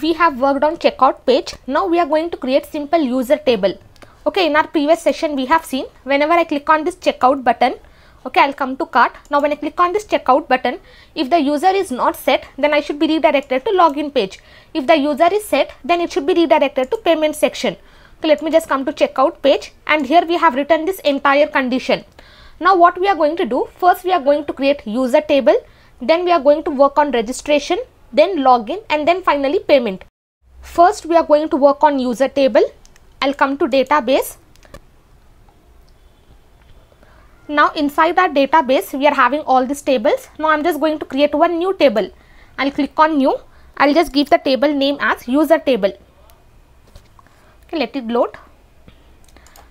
we have worked on checkout page. Now we are going to create simple user table. Okay, in our previous session we have seen whenever I click on this checkout button, okay, I'll come to cart. Now when I click on this checkout button, if the user is not set, then I should be redirected to login page. If the user is set, then it should be redirected to payment section. Okay, let me just come to checkout page and here we have written this entire condition. Now what we are going to do, first we are going to create user table, then we are going to work on registration, then login and then finally payment. First we are going to work on user table. I'll come to database. Now inside our database we are having all these tables. Now I'm just going to create one new table. I'll click on new. I'll just give the table name as user table. Okay, let it load.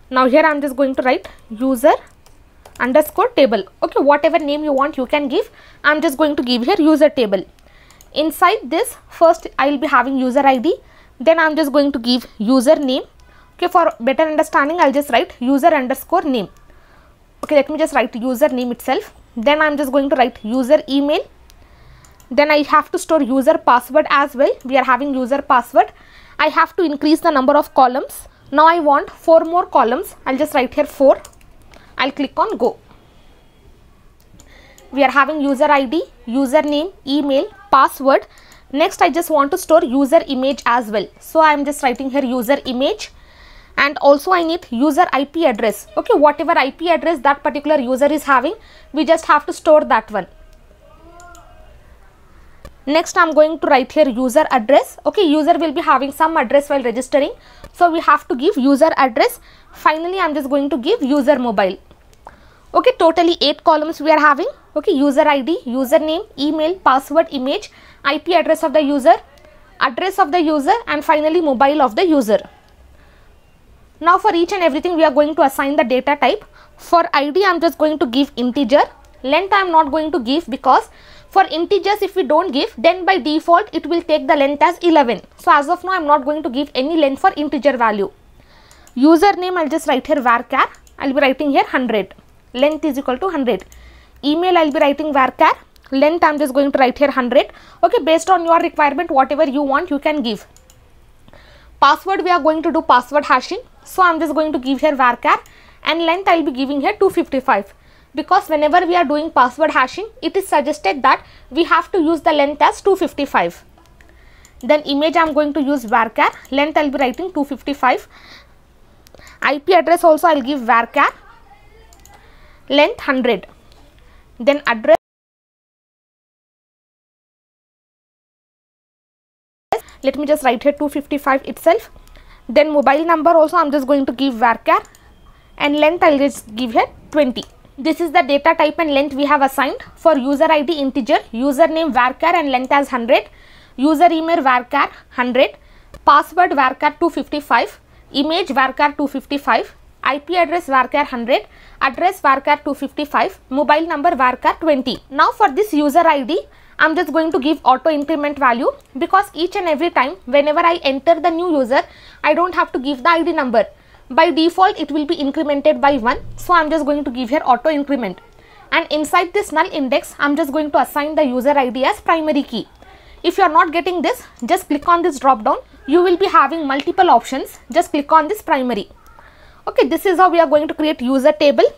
Now here I'm just going to write user underscore table. Okay, whatever name you want you can give. I'm just going to give here user table. Inside this first I will be having user ID. Then I'm just going to give user name. Okay, for better understanding I'll just write user underscore name. Okay, let me just write user name itself. Then I'm just going to write user email. Then I have to store user password as well. We are having user password. I have to increase the number of columns. Now I want 4 more columns. I'll just write here 4. I'll click on go. We are having user ID, username, email, password. Next I just want to store user image as well. So I am just writing here user image and also I need user IP address. Okay, whatever IP address that particular user is having, we just have to store that one. Next I am going to write here user address. Okay, user will be having some address while registering. So we have to give user address. Finally, I am just going to give user mobile. Okay, totally 8 columns we are having. Okay, user ID, username, email, password, image, IP address of the user, address of the user and finally mobile of the user. Now for each and everything we are going to assign the data type. For ID I am just going to give integer. Length I am not going to give because for integers if we don't give then by default it will take the length as 11. So as of now I am not going to give any length for integer value. Username I will just write here varchar. I will be writing here 100. Length is equal to 100. Email I will be writing varchar. Length I am just going to write here 100. Okay based on your requirement whatever you want you can give. Password we are going to do password hashing. So I am just going to give here varchar and length I will be giving here 255 because whenever we are doing password hashing it is suggested that we have to use the length as 255 then image I am going to use varchar length I will be writing 255 IP address also I will give varchar length 100 then address let me just write here 255 itself. Then mobile number also I am just going to give varchar. And length I will just give here 20 this is the data type and length we have assigned for user ID integer, username varchar and length as 100, user email varchar 100, password varchar 255, image varchar 255, IP address varchar 100, address varchar 255, mobile number varchar 20. Now for this user ID, I am just going to give auto increment value because each and every time whenever I enter the new user, I don't have to give the ID number. By default it will be incremented by 1 so i'm just going to give here auto increment. And inside this null index i'm just going to assign the user id as primary key. If you are not getting this just click on this drop down. You will be having multiple options. Just click on this primary okay this is how we are going to create user table.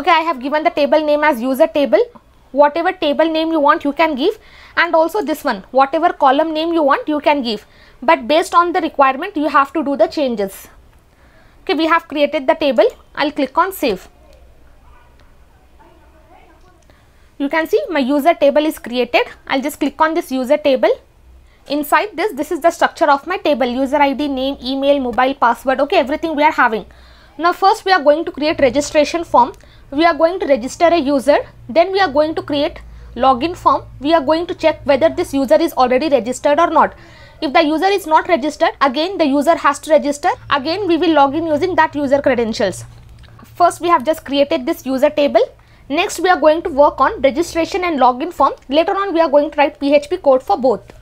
Okay i have given the table name as user table. Whatever table name you want you can give. And also this one whatever column name you want you can give. But based on the requirement you have to do the changes. Okay we have created the table. I'll click on save. You can see my user table is created. I'll just click on this user table inside this this is the structure of my table user id name email mobile password okay everything we are having now first we are going to create registration form we are going to register a user then we are going to create login form we are going to check whether this user is already registered or not if the user is not registered, again the user has to register. Again we will log in using that user credentials. First we have just created this user table. Next we are going to work on registration and login form. Later on we are going to write PHP code for both.